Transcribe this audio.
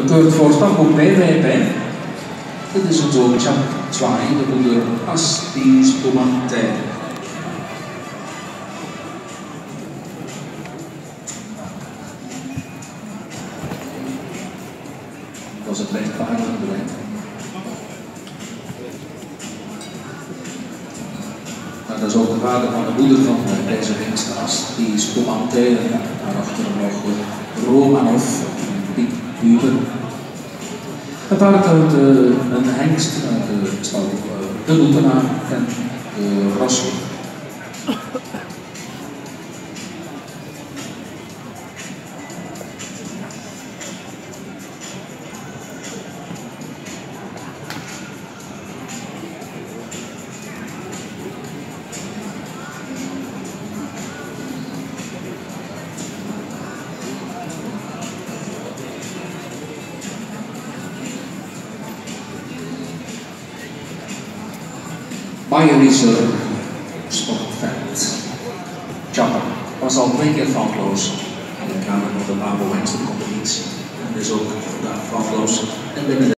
Gekeurd voor stamboek BWP. Dit is een zoon Chap 2, de moeder Asti Spumante. Dat was het best klaar aan de dat is ook de vader van de moeder van deze hengst, Asti Spumante. Daarachter nog Romanov, Huber. Het paard uit uh, een hengst uit de stal de Loetenaar en de Rassel. Bayerische sportveld. Chapper was al twee keer foutloos in de kamer van de Babo competitie. En is ook vandaag foutloos en binnen